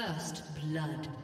First blood.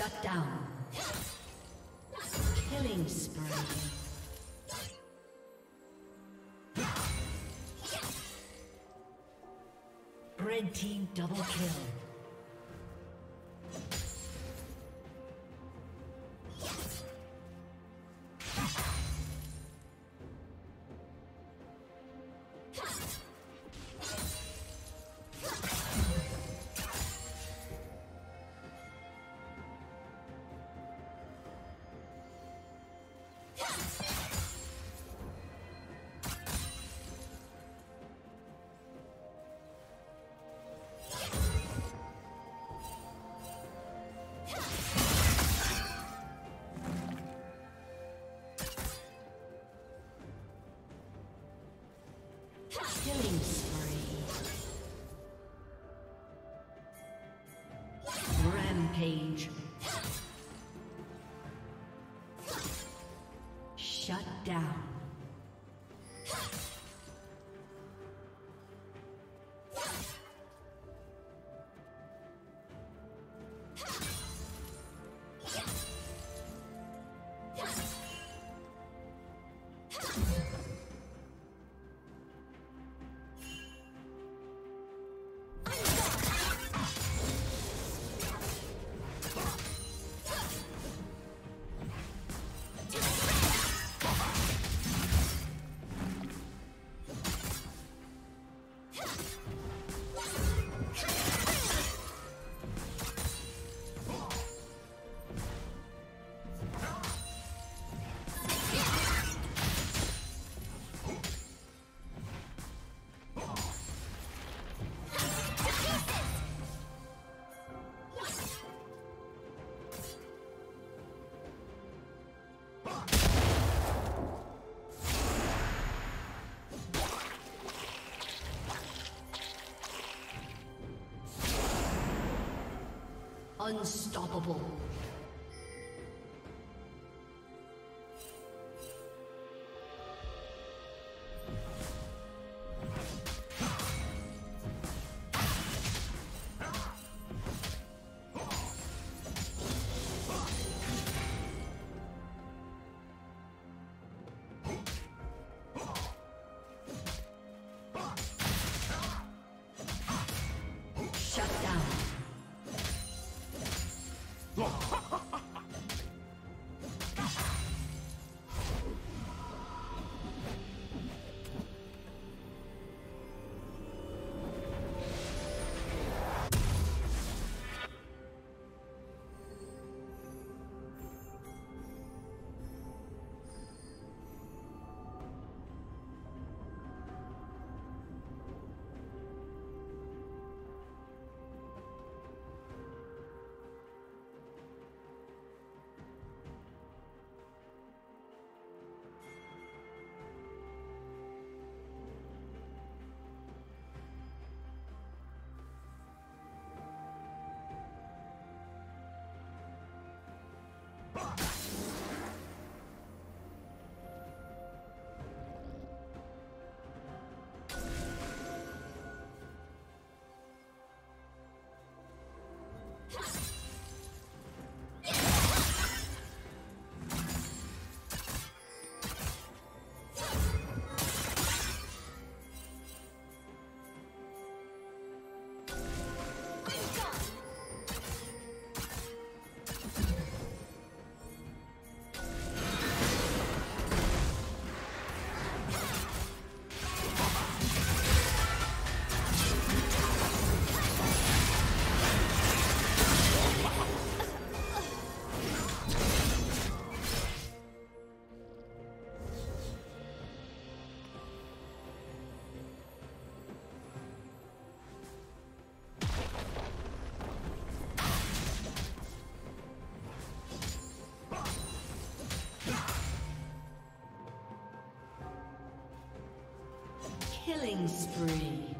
Shut down. Killing spree. Red team double kill. Unstoppable. 어. Killing spree.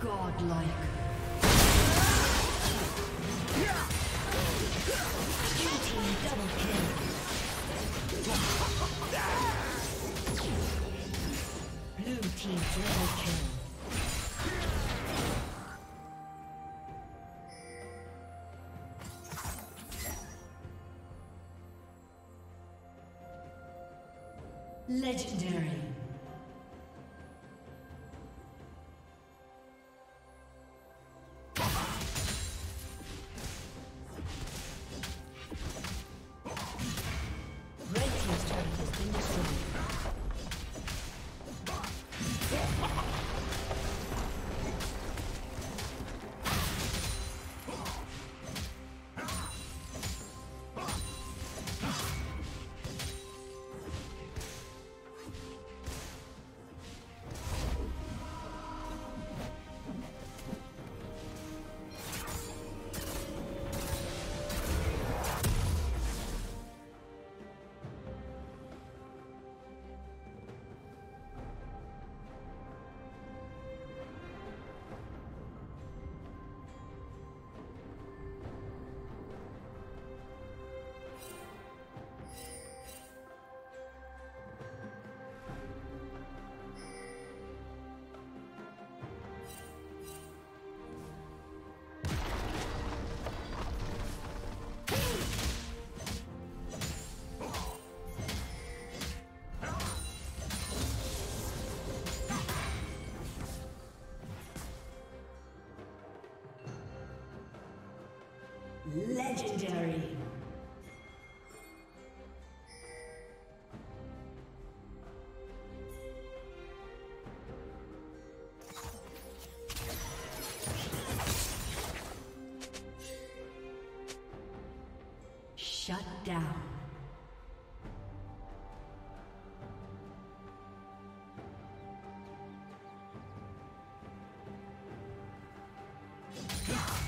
Godlike. Legendary. Shut down. Killing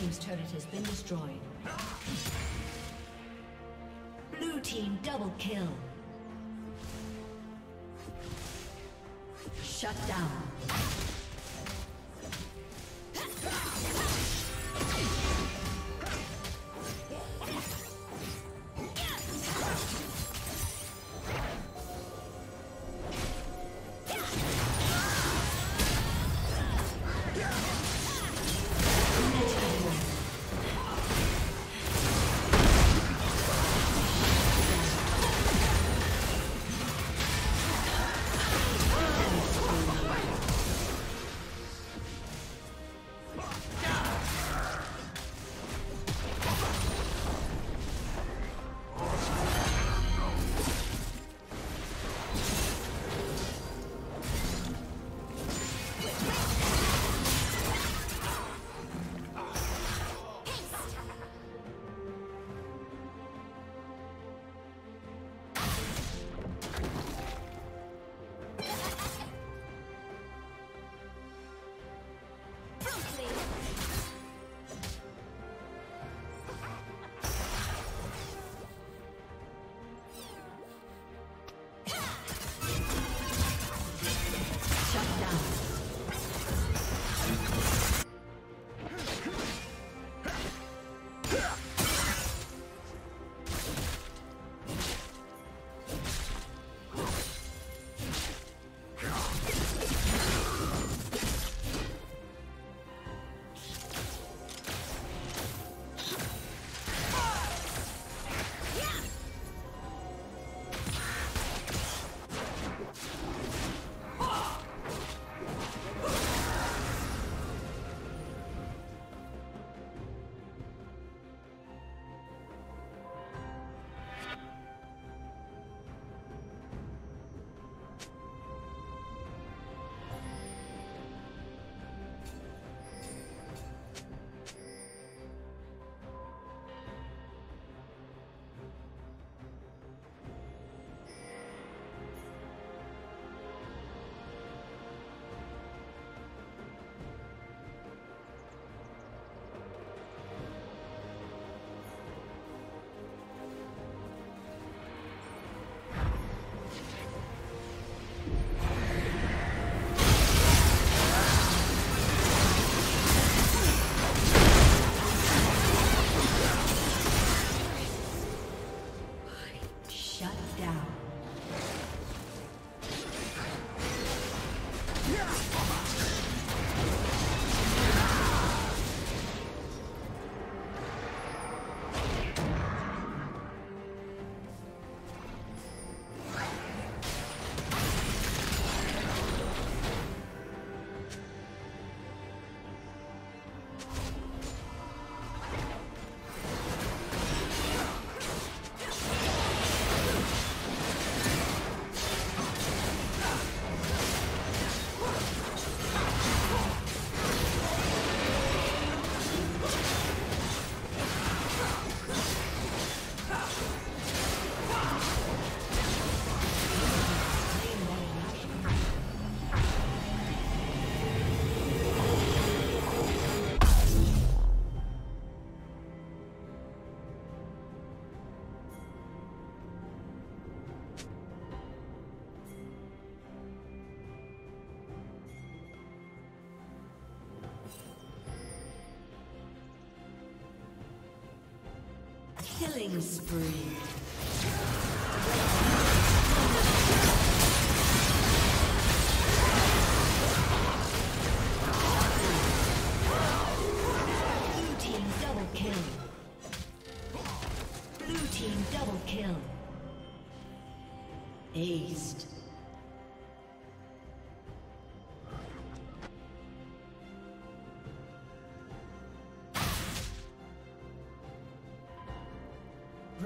Team's turret has been destroyed. Blue Team double kill. Shut down. Killing spree.